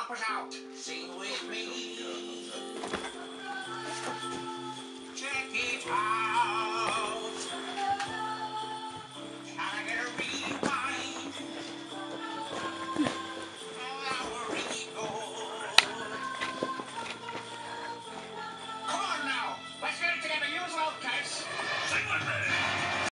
help us out. Sing with me.